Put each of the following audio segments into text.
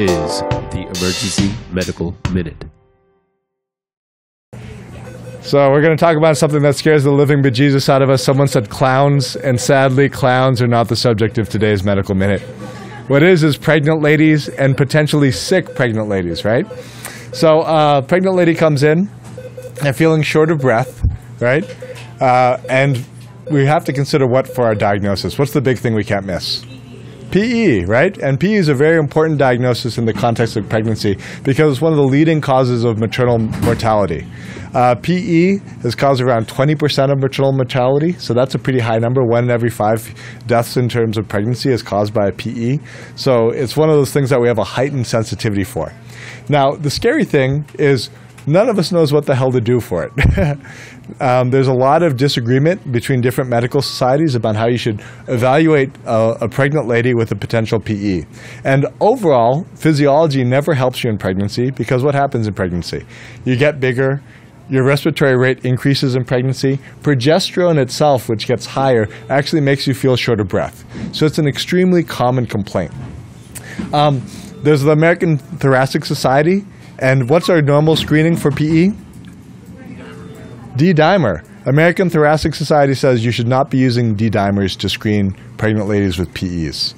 is the Emergency Medical Minute. So we're going to talk about something that scares the living bejesus out of us. Someone said clowns, and sadly, clowns are not the subject of today's medical minute. What is is pregnant ladies and potentially sick pregnant ladies, right? So, uh, pregnant lady comes in and feeling short of breath, right? Uh, and we have to consider what for our diagnosis. What's the big thing we can't miss? PE, right? And PE is a very important diagnosis in the context of pregnancy because it's one of the leading causes of maternal mortality. Uh, PE has caused around 20% of maternal mortality, so that's a pretty high number. One in every five deaths in terms of pregnancy is caused by a PE. So it's one of those things that we have a heightened sensitivity for. Now, the scary thing is none of us knows what the hell to do for it. um, there's a lot of disagreement between different medical societies about how you should evaluate a, a, pregnant lady with a potential PE. And overall, physiology never helps you in pregnancy because what happens in pregnancy? You get bigger. Your respiratory rate increases in pregnancy. Progesterone itself, which gets higher, actually makes you feel short of breath. So it's an extremely common complaint. Um, there's the American Thoracic Society and what's our normal screening for PE? D dimer. American Thoracic Society says you should not be using D dimers to screen pregnant ladies with PEs.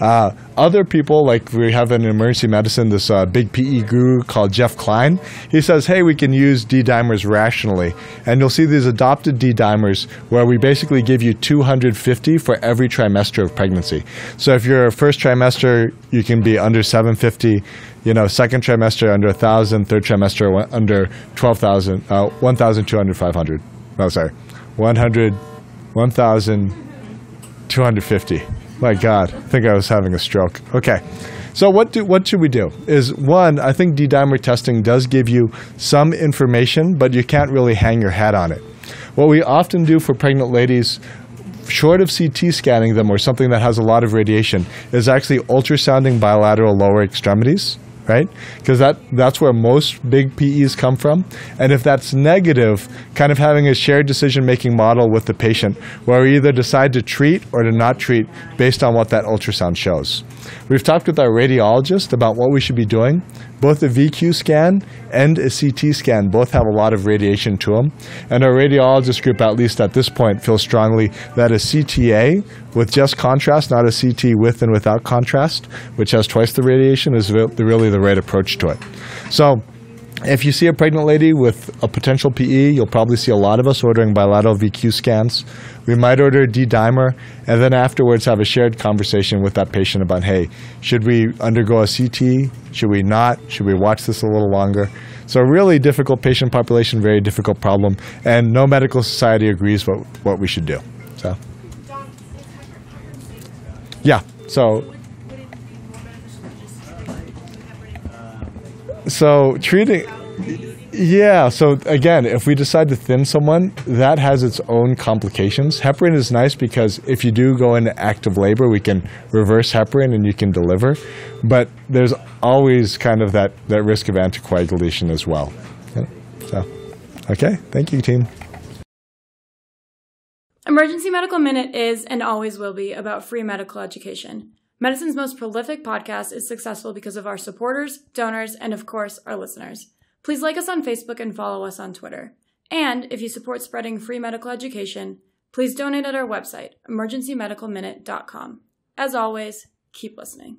Uh, other people, like we have in emergency medicine, this uh, big PE guru called Jeff Kline, he says, hey, we can use D dimers rationally. And you'll see these adopted D dimers where we basically give you 250 for every trimester of pregnancy. So if you're first trimester, you can be under 750. You know, second trimester under 1,000, third trimester under 12,000, uh, 1,200, 500. No, sorry, 100, 1,250. My God, I think I was having a stroke. Okay. So what do what should we do? Is one, I think D-dimer testing does give you some information, but you can't really hang your hat on it. What we often do for pregnant ladies short of CT scanning them or something that has a lot of radiation is actually ultrasounding bilateral lower extremities right? Because that, that's where most big PEs come from. And if that's negative, kind of having a shared decision making model with the patient where we either decide to treat or to not treat based on what that ultrasound shows. We've talked with our radiologist about what we should be doing. Both a VQ scan and a CT scan both have a lot of radiation to them. And our radiologist group, at least at this point, feels strongly that a CTA with just contrast, not a CT with and without contrast, which has twice the radiation, is really the right approach to it. So, if you see a pregnant lady with a potential PE, you'll probably see a lot of us ordering bilateral VQ scans. We might order a D dimer, and then afterwards have a shared conversation with that patient about, hey, should we undergo a CT? Should we not? Should we watch this a little longer? So, really difficult patient population, very difficult problem, and no medical society agrees what, what we should do. So, yeah. So so treating yeah so again if we decide to thin someone that has its own complications. Heparin is nice because if you do go into active labor we can reverse heparin and you can deliver. But there's always kind of that, that risk of anticoagulation as well. So okay thank you team. Emergency medical minute is and always will be about free medical education Medicine's most prolific podcast is successful because of our supporters, donors, and of course, our listeners. Please like us on Facebook and follow us on Twitter. And if you support spreading free medical education, please donate at our website, emergencymedicalminute.com. As always, keep listening.